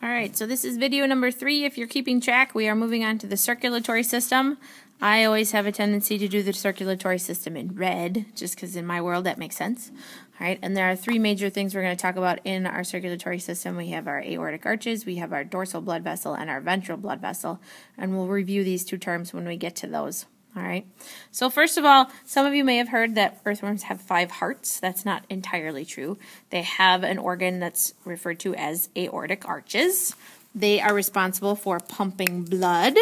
All right, so this is video number three. If you're keeping track, we are moving on to the circulatory system. I always have a tendency to do the circulatory system in red, just because in my world that makes sense. All right, and there are three major things we're going to talk about in our circulatory system. We have our aortic arches, we have our dorsal blood vessel, and our ventral blood vessel. And we'll review these two terms when we get to those. All right. So first of all, some of you may have heard that earthworms have five hearts. That's not entirely true. They have an organ that's referred to as aortic arches. They are responsible for pumping blood.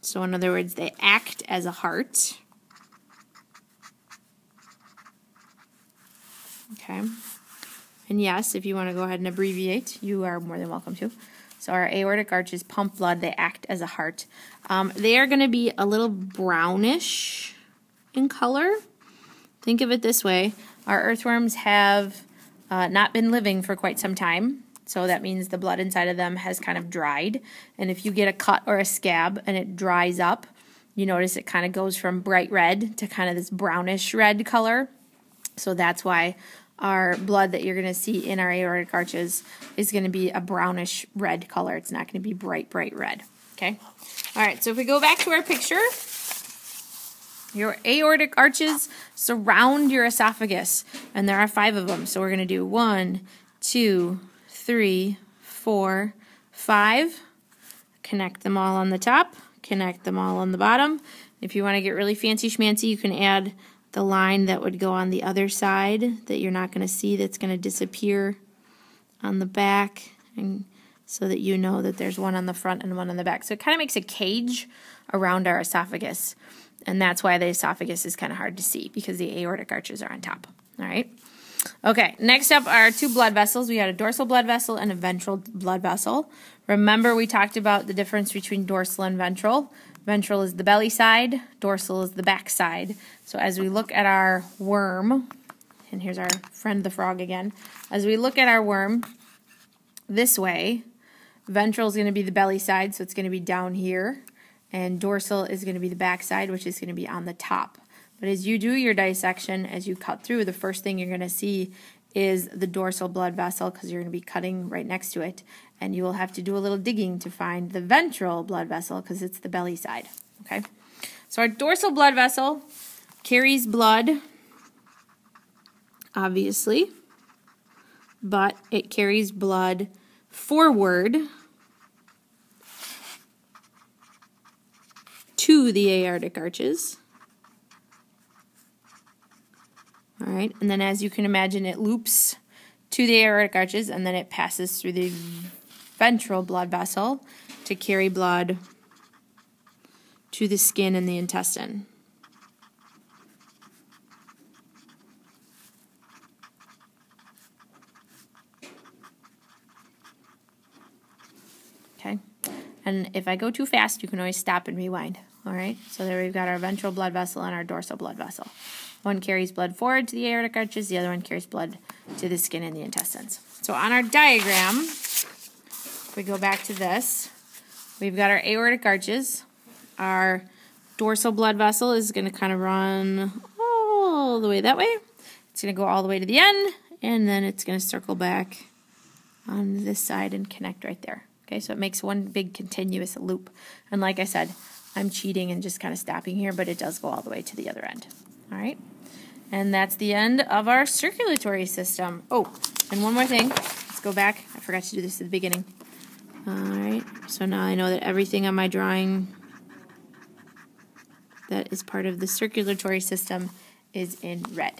So in other words, they act as a heart. Okay. And yes, if you want to go ahead and abbreviate, you are more than welcome to. So our aortic arches pump blood. They act as a heart. Um, they are going to be a little brownish in color. Think of it this way. Our earthworms have uh, not been living for quite some time. So that means the blood inside of them has kind of dried. And if you get a cut or a scab and it dries up, you notice it kind of goes from bright red to kind of this brownish red color. So that's why our blood that you're going to see in our aortic arches is going to be a brownish red color. It's not going to be bright, bright red. Okay? All right, so if we go back to our picture, your aortic arches surround your esophagus, and there are five of them. So we're going to do one, two, three, four, five. Connect them all on the top, connect them all on the bottom. If you want to get really fancy schmancy, you can add the line that would go on the other side that you're not going to see that's going to disappear on the back and so that you know that there's one on the front and one on the back. So it kind of makes a cage around our esophagus. And that's why the esophagus is kind of hard to see because the aortic arches are on top. All right. Okay, next up are two blood vessels. We had a dorsal blood vessel and a ventral blood vessel. Remember, we talked about the difference between dorsal and ventral. Ventral is the belly side, dorsal is the back side. So as we look at our worm, and here's our friend the frog again, as we look at our worm this way, ventral is going to be the belly side, so it's going to be down here, and dorsal is going to be the back side, which is going to be on the top. But as you do your dissection, as you cut through, the first thing you're going to see is the dorsal blood vessel because you're going to be cutting right next to it. And you will have to do a little digging to find the ventral blood vessel because it's the belly side. Okay? So our dorsal blood vessel carries blood, obviously, but it carries blood forward to the aortic arches. All right, and then as you can imagine, it loops to the aortic arches and then it passes through the ventral blood vessel to carry blood to the skin and the intestine. Okay, and if I go too fast, you can always stop and rewind. All right, so there we've got our ventral blood vessel and our dorsal blood vessel. One carries blood forward to the aortic arches, the other one carries blood to the skin and the intestines. So on our diagram, if we go back to this, we've got our aortic arches. Our dorsal blood vessel is going to kind of run all the way that way. It's going to go all the way to the end, and then it's going to circle back on this side and connect right there. Okay, so it makes one big continuous loop. And like I said, I'm cheating and just kind of stopping here, but it does go all the way to the other end. All right. And that's the end of our circulatory system. Oh, and one more thing. Let's go back. I forgot to do this at the beginning. All right. So now I know that everything on my drawing that is part of the circulatory system is in red.